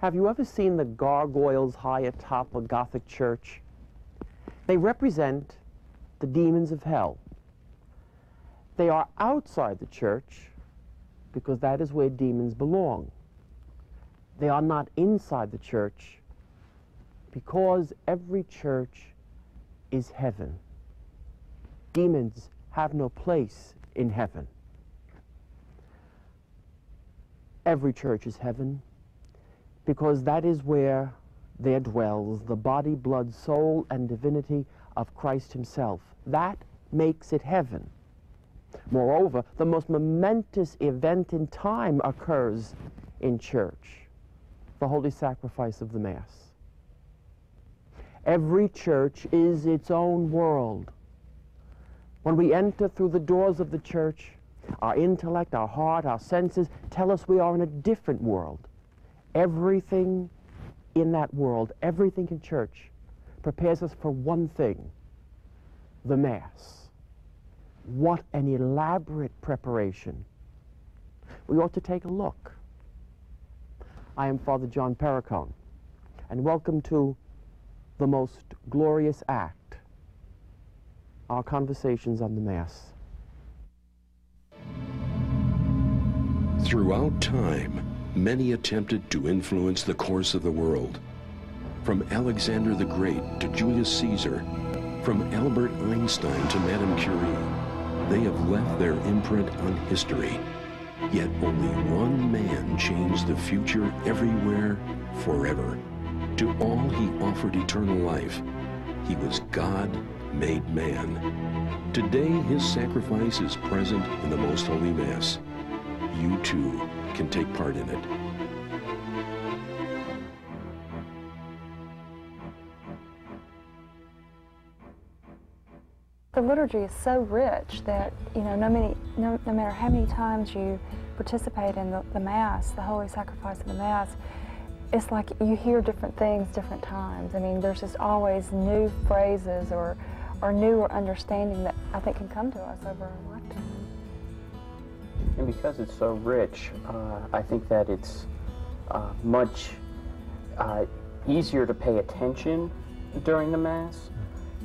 Have you ever seen the gargoyles high atop a Gothic church? They represent the demons of hell. They are outside the church because that is where demons belong. They are not inside the church because every church is heaven. Demons have no place in heaven. Every church is heaven because that is where there dwells the body, blood, soul, and divinity of Christ himself. That makes it heaven. Moreover, the most momentous event in time occurs in church, the holy sacrifice of the Mass. Every church is its own world. When we enter through the doors of the church, our intellect, our heart, our senses tell us we are in a different world. Everything in that world, everything in church, prepares us for one thing the Mass. What an elaborate preparation. We ought to take a look. I am Father John Perricone, and welcome to the most glorious act, our conversations on the Mass. Throughout time, many attempted to influence the course of the world. From Alexander the Great to Julius Caesar, from Albert Einstein to Madame Curie, they have left their imprint on history. Yet only one man changed the future everywhere, forever. To all he offered eternal life. He was God made man. Today his sacrifice is present in the Most Holy Mass. You too can take part in it. The liturgy is so rich that, you know, no, many, no, no matter how many times you participate in the, the Mass, the Holy Sacrifice of the Mass, it's like you hear different things different times. I mean, there's just always new phrases or, or newer understanding that I think can come to us over a lifetime. And because it's so rich, uh, I think that it's uh, much uh, easier to pay attention during the Mass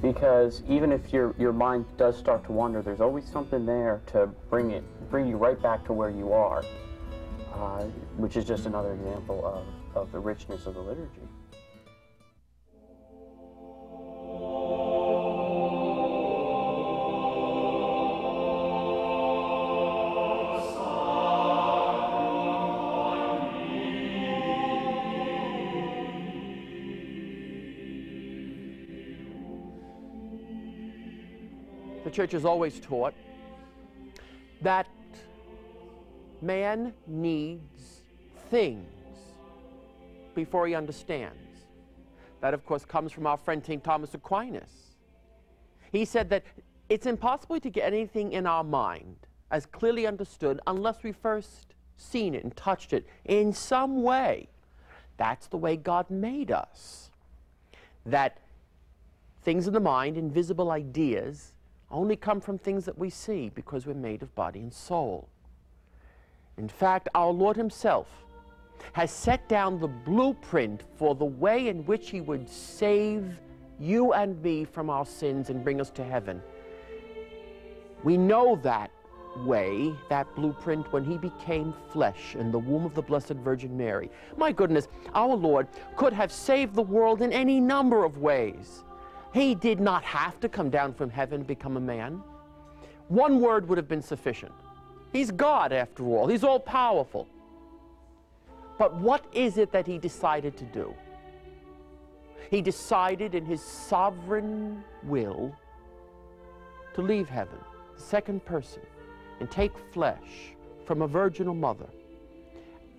because even if your, your mind does start to wander, there's always something there to bring it, bring you right back to where you are, uh, which is just another example of, of the richness of the liturgy. Church has always taught that man needs things before he understands. That, of course, comes from our friend St. Thomas Aquinas. He said that it's impossible to get anything in our mind as clearly understood unless we first seen it and touched it in some way. That's the way God made us. That things in the mind, invisible ideas, only come from things that we see because we're made of body and soul. In fact, our Lord Himself has set down the blueprint for the way in which He would save you and me from our sins and bring us to heaven. We know that way, that blueprint, when He became flesh in the womb of the Blessed Virgin Mary. My goodness, our Lord could have saved the world in any number of ways. He did not have to come down from heaven to become a man. One word would have been sufficient. He's God, after all. He's all powerful. But what is it that he decided to do? He decided in his sovereign will to leave heaven, the second person, and take flesh from a virginal mother.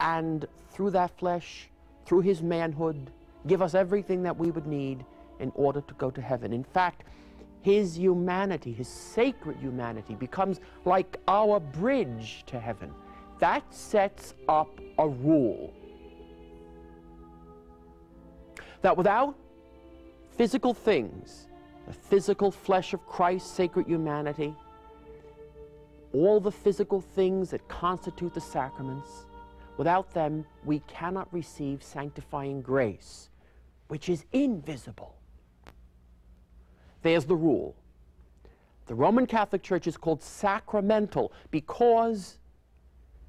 And through that flesh, through his manhood, give us everything that we would need in order to go to heaven. In fact, his humanity, his sacred humanity, becomes like our bridge to heaven. That sets up a rule that without physical things, the physical flesh of Christ, sacred humanity, all the physical things that constitute the sacraments, Without them, we cannot receive sanctifying grace, which is invisible. There's the rule. The Roman Catholic Church is called sacramental because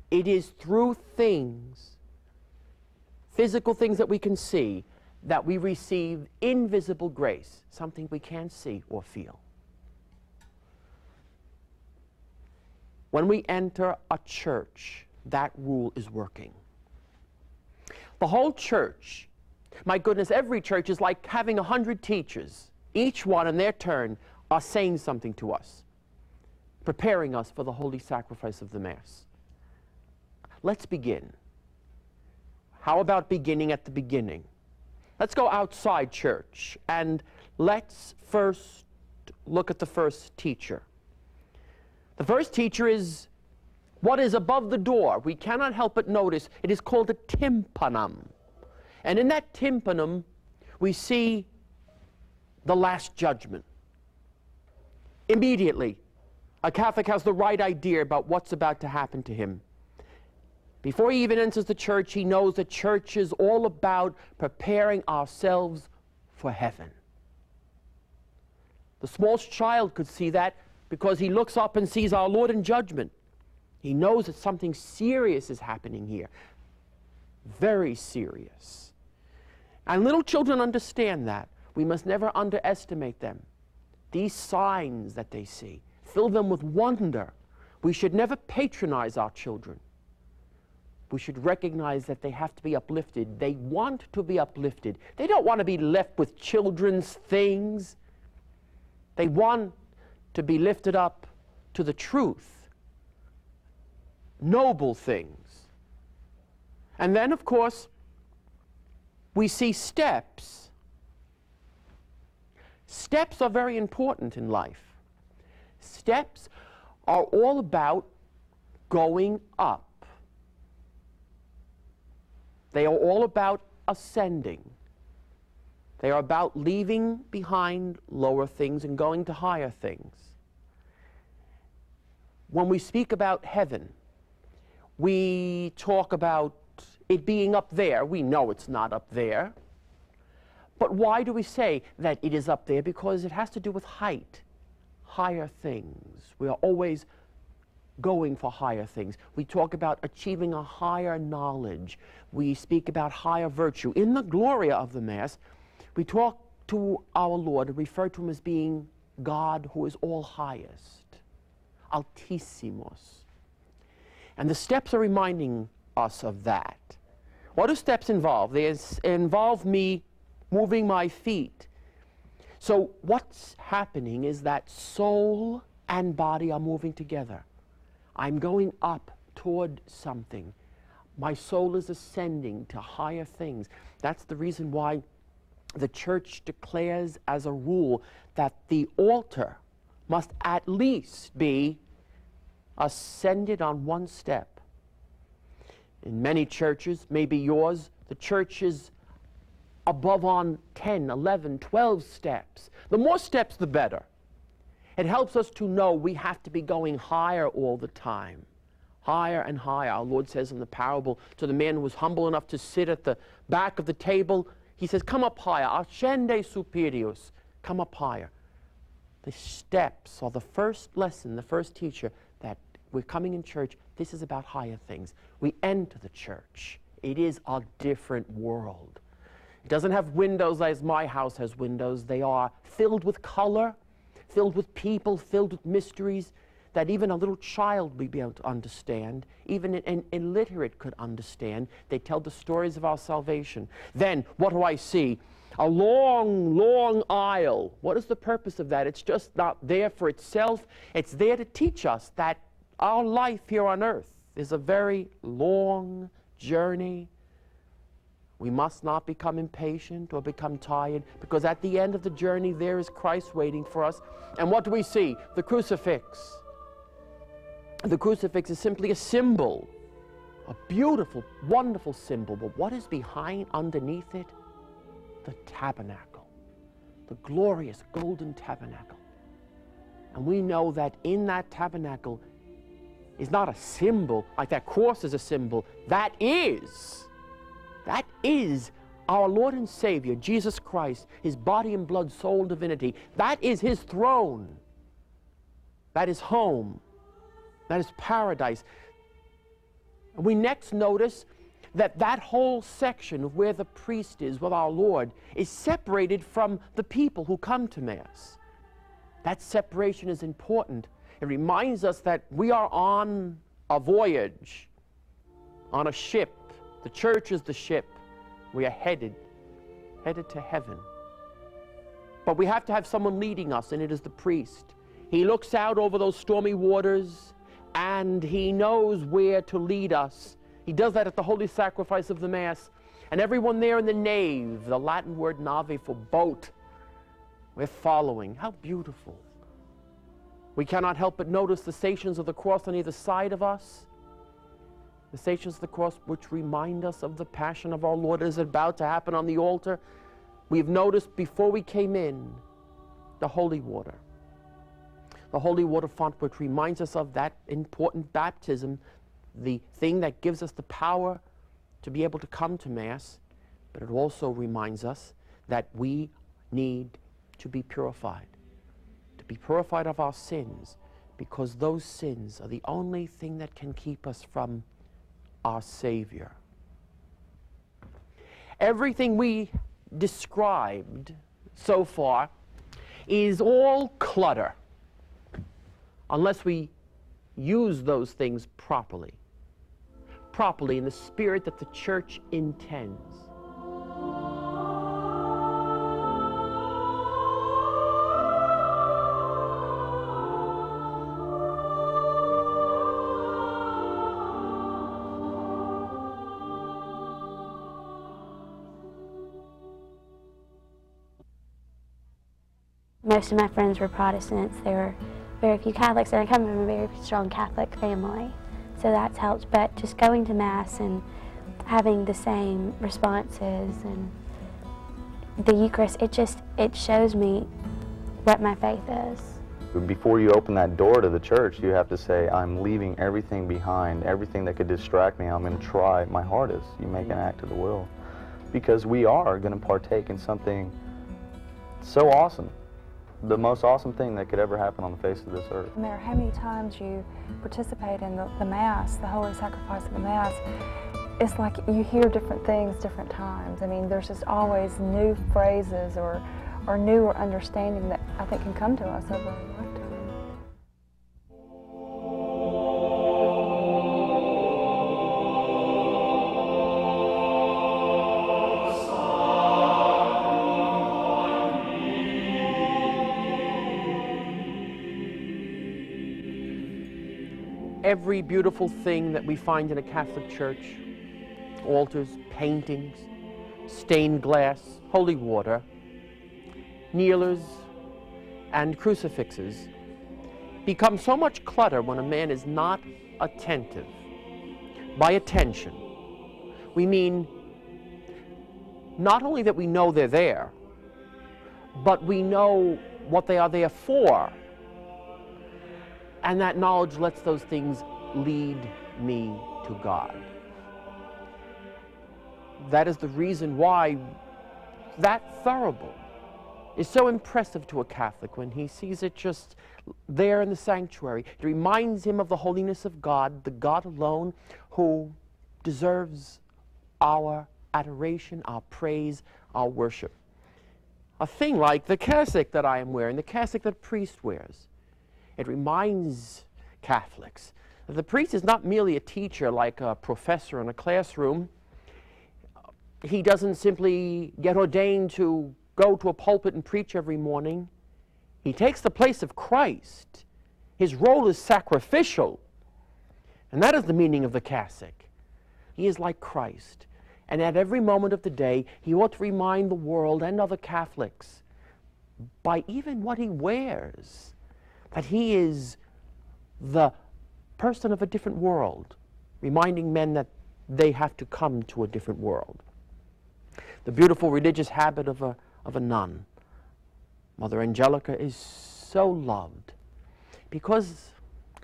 it is through things, physical things that we can see, that we receive invisible grace, something we can't see or feel. When we enter a church, that rule is working. The whole church, my goodness, every church is like having a hundred teachers. Each one in their turn are saying something to us, preparing us for the holy sacrifice of the Mass. Let's begin. How about beginning at the beginning? Let's go outside church and let's first look at the first teacher. The first teacher is what is above the door. We cannot help but notice it is called a tympanum. And in that tympanum, we see the Last Judgment. Immediately, a Catholic has the right idea about what's about to happen to him. Before he even enters the church, he knows that church is all about preparing ourselves for heaven. The smallest child could see that because he looks up and sees our Lord in judgment. He knows that something serious is happening here. Very serious. And little children understand that. We must never underestimate them. These signs that they see fill them with wonder. We should never patronize our children we should recognize that they have to be uplifted. They want to be uplifted. They don't want to be left with children's things. They want to be lifted up to the truth, noble things. And then, of course, we see steps. Steps are very important in life. Steps are all about going up. They are all about ascending. They are about leaving behind lower things and going to higher things. When we speak about heaven, we talk about it being up there. We know it's not up there. But why do we say that it is up there? Because it has to do with height, higher things. We are always going for higher things. We talk about achieving a higher knowledge. We speak about higher virtue. In the Gloria of the Mass, we talk to our Lord and refer to him as being God who is all highest, Altissimus. And the steps are reminding us of that. What do steps involve? They involve me moving my feet. So what's happening is that soul and body are moving together. I'm going up toward something. My soul is ascending to higher things. That's the reason why the church declares as a rule that the altar must at least be ascended on one step. In many churches, maybe yours, the church is above on 10, 11, 12 steps. The more steps, the better. It helps us to know we have to be going higher all the time. Higher and higher. Our Lord says in the parable to the man who was humble enough to sit at the back of the table, He says, Come up higher. Ascende superius. Come up higher. The steps are the first lesson, the first teacher that we're coming in church. This is about higher things. We enter the church. It is a different world. It doesn't have windows as my house has windows. They are filled with color, filled with people, filled with mysteries that even a little child would be able to understand, even an, illiterate could understand. They tell the stories of our salvation. Then, what do I see? A long, long aisle. What is the purpose of that? It's just not there for itself. It's there to teach us that our life here on earth is a very long journey we must not become impatient or become tired because at the end of the journey there is Christ waiting for us. And what do we see? The crucifix. The crucifix is simply a symbol, a beautiful, wonderful symbol. But what is behind, underneath it? The tabernacle, the glorious golden tabernacle. And we know that in that tabernacle, is not a symbol, like that cross is a symbol. That is, that is our Lord and Savior, Jesus Christ, his body and blood, soul, divinity. That is his throne. That is home. That is paradise. We next notice that that whole section of where the priest is with our Lord is separated from the people who come to Mass. That separation is important. It reminds us that we are on a voyage, on a ship. The church is the ship. We are headed, headed to heaven. But we have to have someone leading us, and it is the priest. He looks out over those stormy waters and he knows where to lead us. He does that at the holy sacrifice of the Mass. And everyone there in the nave, the Latin word nave for boat, we're following. How beautiful. We cannot help but notice the stations of the cross on either side of us. The stations of the cross which remind us of the passion of our Lord is about to happen on the altar. We've noticed before we came in the holy water the holy water font, which reminds us of that important baptism, the thing that gives us the power to be able to come to Mass, but it also reminds us that we need to be purified, to be purified of our sins, because those sins are the only thing that can keep us from our Savior. Everything we described so far is all clutter unless we use those things properly, properly in the spirit that the church intends. Most of my friends were Protestants. There were very few Catholics, and I come from a very strong Catholic family, so that's helped. But just going to Mass and having the same responses and the Eucharist, it just, it shows me what my faith is. Before you open that door to the church, you have to say, I'm leaving everything behind, everything that could distract me, I'm going to try my hardest. You make an act of the will. Because we are going to partake in something so awesome the most awesome thing that could ever happen on the face of this earth. No matter how many times you participate in the, the Mass, the holy sacrifice of the Mass, it's like you hear different things different times. I mean, there's just always new phrases or, or newer understanding that I think can come to us over a lifetime. Every beautiful thing that we find in a Catholic church altars, paintings, stained glass, holy water, kneelers, and crucifixes become so much clutter when a man is not attentive. By attention, we mean not only that we know they're there, but we know what they are there for and that knowledge lets those things lead me to God. That is the reason why that thurible is so impressive to a Catholic when he sees it just there in the sanctuary. It reminds him of the holiness of God, the God alone who deserves our adoration, our praise, our worship. A thing like the cassock that I am wearing, the cassock that a priest wears. It reminds Catholics that the priest is not merely a teacher like a professor in a classroom. He doesn't simply get ordained to go to a pulpit and preach every morning. He takes the place of Christ. His role is sacrificial. And that is the meaning of the cassock. He is like Christ. And at every moment of the day, he ought to remind the world and other Catholics by even what he wears that he is the person of a different world, reminding men that they have to come to a different world. The beautiful religious habit of a, of a nun. Mother Angelica is so loved because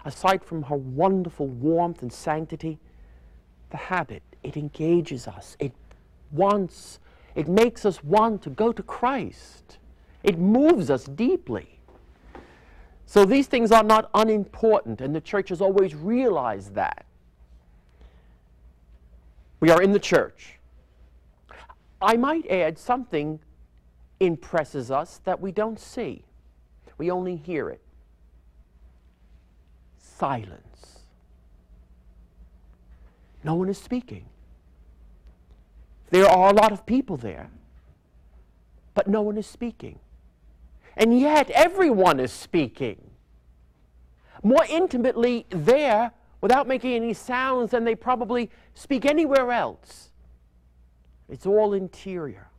aside from her wonderful warmth and sanctity, the habit, it engages us. It wants, it makes us want to go to Christ. It moves us deeply. So these things are not unimportant, and the church has always realized that. We are in the church. I might add something impresses us that we don't see. We only hear it. Silence. No one is speaking. There are a lot of people there, but no one is speaking. And yet, everyone is speaking. More intimately there, without making any sounds than they probably speak anywhere else. It's all interior.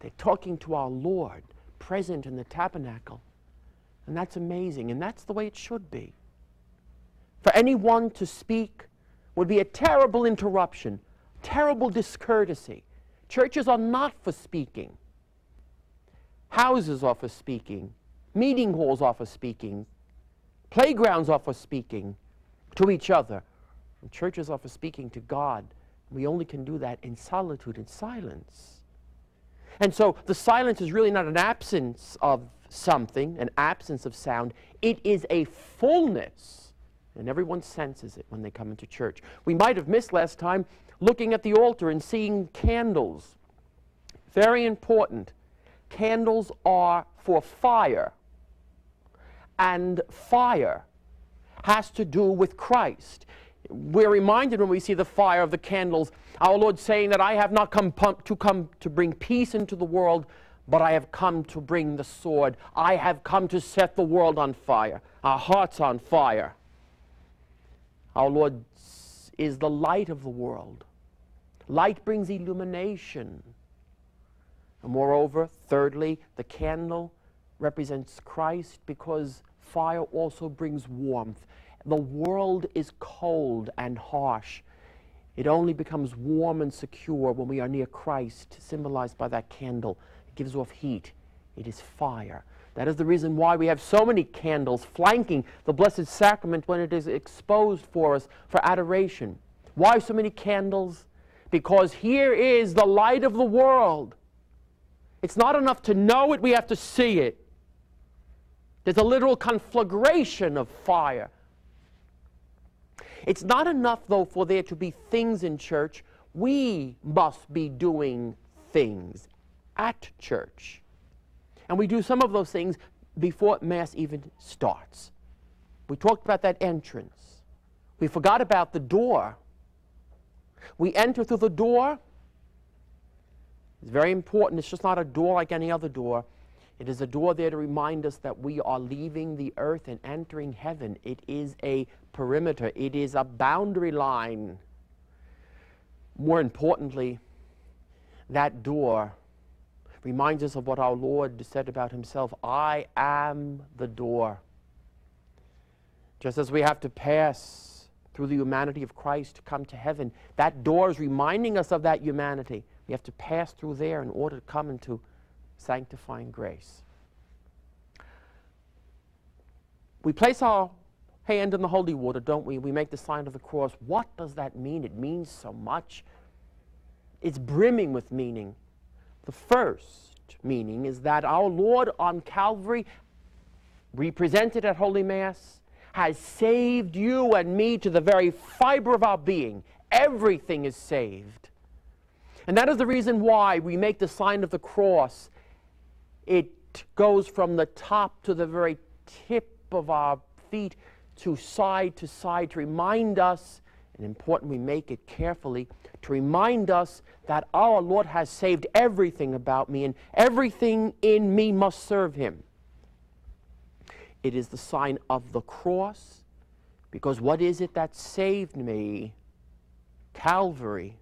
They're talking to our Lord, present in the tabernacle. And that's amazing, and that's the way it should be. For anyone to speak would be a terrible interruption, terrible discourtesy. Churches are not for speaking. Houses are for speaking. Meeting halls are for speaking. Playgrounds are for speaking to each other. Churches are for speaking to God. We only can do that in solitude and silence. And so the silence is really not an absence of something, an absence of sound. It is a fullness. And everyone senses it when they come into church. We might have missed last time looking at the altar and seeing candles. Very important. Candles are for fire. And fire has to do with Christ. We're reminded when we see the fire of the candles, our Lord saying that I have not come to come to bring peace into the world, but I have come to bring the sword. I have come to set the world on fire, our hearts on fire. Our Lord is the light of the world. Light brings illumination. Moreover, thirdly, the candle represents Christ because fire also brings warmth. The world is cold and harsh. It only becomes warm and secure when we are near Christ, symbolized by that candle. It gives off heat. It is fire. That is the reason why we have so many candles flanking the Blessed Sacrament when it is exposed for us for adoration. Why so many candles? Because here is the light of the world. It's not enough to know it, we have to see it. There's a literal conflagration of fire. It's not enough, though, for there to be things in church. We must be doing things at church. And we do some of those things before Mass even starts. We talked about that entrance. We forgot about the door. We enter through the door. It's very important. It's just not a door like any other door. It is a door there to remind us that we are leaving the earth and entering heaven. It is a perimeter, it is a boundary line. More importantly, that door reminds us of what our Lord said about himself I am the door. Just as we have to pass through the humanity of Christ to come to heaven, that door is reminding us of that humanity. We have to pass through there in order to come into sanctifying grace. We place our hand in the holy water, don't we? We make the sign of the cross. What does that mean? It means so much. It's brimming with meaning. The first meaning is that our Lord on Calvary, represented at Holy Mass, has saved you and me to the very fiber of our being. Everything is saved. And that is the reason why we make the sign of the cross it goes from the top to the very tip of our feet to side to side to remind us, and important we make it carefully, to remind us that our Lord has saved everything about me and everything in me must serve him. It is the sign of the cross because what is it that saved me? Calvary.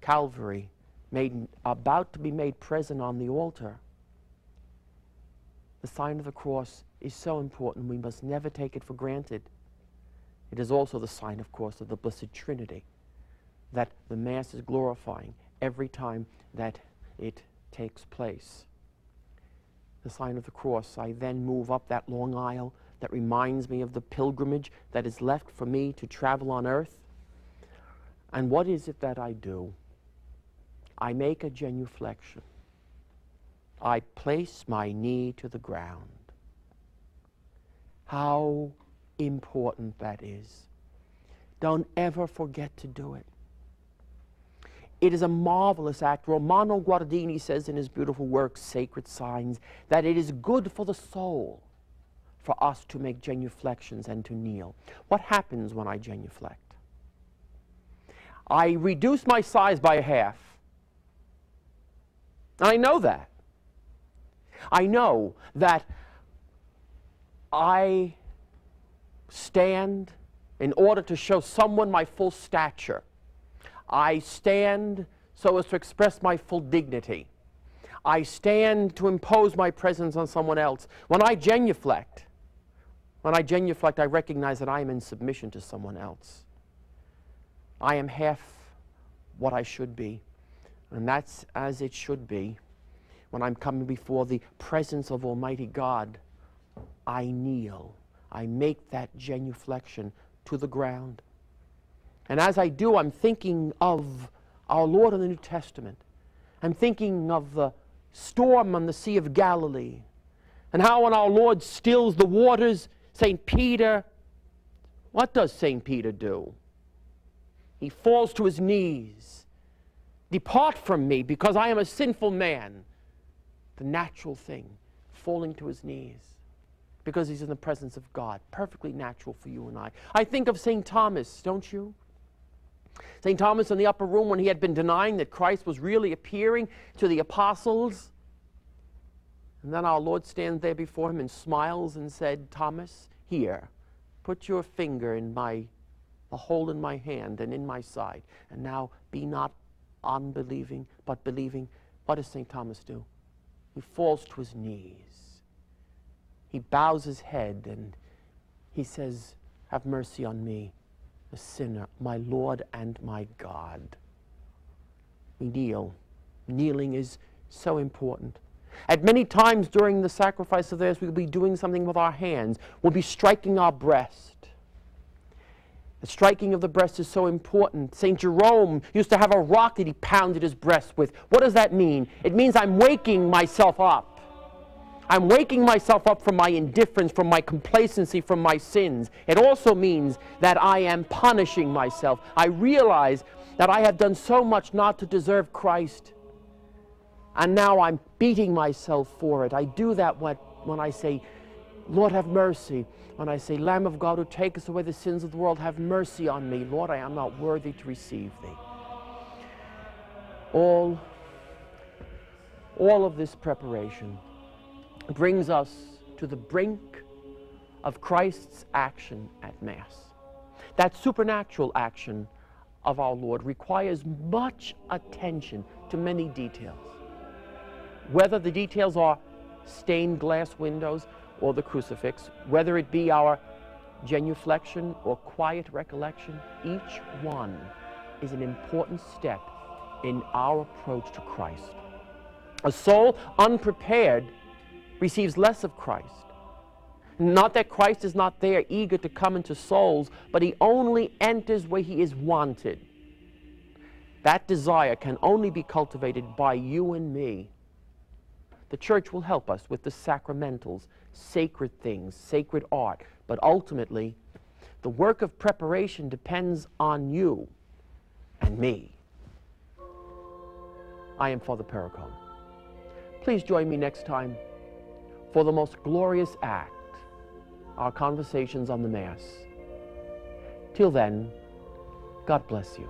Calvary, made, about to be made present on the altar the sign of the cross is so important. We must never take it for granted. It is also the sign, of course, of the Blessed Trinity that the Mass is glorifying every time that it takes place. The sign of the cross, I then move up that long aisle that reminds me of the pilgrimage that is left for me to travel on earth. And what is it that I do? I make a genuflection. I place my knee to the ground. How important that is. Don't ever forget to do it. It is a marvelous act. Romano Guardini says in his beautiful work, Sacred Signs, that it is good for the soul for us to make genuflections and to kneel. What happens when I genuflect? I reduce my size by half. I know that. I know that I stand in order to show someone my full stature. I stand so as to express my full dignity. I stand to impose my presence on someone else. When I genuflect, when I genuflect, I recognize that I am in submission to someone else. I am half what I should be, and that's as it should be. When I'm coming before the presence of Almighty God, I kneel. I make that genuflection to the ground. And as I do, I'm thinking of our Lord in the New Testament. I'm thinking of the storm on the Sea of Galilee and how when our Lord stills the waters, St. Peter, what does St. Peter do? He falls to his knees. Depart from me because I am a sinful man. The natural thing, falling to his knees because he's in the presence of God. Perfectly natural for you and I. I think of St. Thomas, don't you? St. Thomas in the upper room when he had been denying that Christ was really appearing to the apostles. And then our Lord stands there before him and smiles and said, Thomas, here, put your finger in my the hole in my hand and in my side. And now be not unbelieving, but believing. What does St. Thomas do? He falls to his knees. He bows his head and he says, Have mercy on me, a sinner, my Lord and my God. We kneel. Kneeling is so important. At many times during the sacrifice of theirs, we'll be doing something with our hands. We'll be striking our breast. The striking of the breast is so important. St. Jerome used to have a rock that he pounded his breast with. What does that mean? It means I'm waking myself up. I'm waking myself up from my indifference, from my complacency, from my sins. It also means that I am punishing myself. I realize that I have done so much not to deserve Christ. And now I'm beating myself for it. I do that when, when I say, Lord, have mercy. When I say, Lamb of God who taketh away the sins of the world, have mercy on me. Lord, I am not worthy to receive thee. All, all of this preparation brings us to the brink of Christ's action at Mass. That supernatural action of our Lord requires much attention to many details. Whether the details are stained glass windows or the crucifix, whether it be our genuflection or quiet recollection, each one is an important step in our approach to Christ. A soul unprepared receives less of Christ. Not that Christ is not there eager to come into souls, but he only enters where he is wanted. That desire can only be cultivated by you and me. The church will help us with the sacramentals, sacred things, sacred art, but ultimately, the work of preparation depends on you and me. I am Father Perricone. Please join me next time for the most glorious act, our conversations on the Mass. Till then, God bless you.